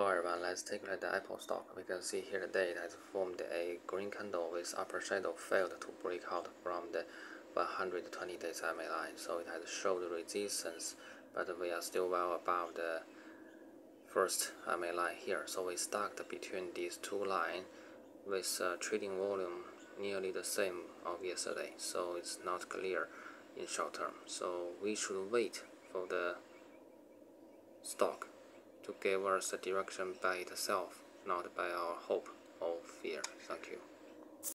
Hello everyone, let's take a look at the Apple stock. We can see here the date has formed a green candle with upper shadow failed to break out from the 120 days MA line. So it has showed resistance, but we are still well above the first MA line here. So we stuck between these two lines with uh, trading volume nearly the same of yesterday. So it's not clear in short term. So we should wait for the stock to give us a direction by itself, not by our hope or fear. Thank you.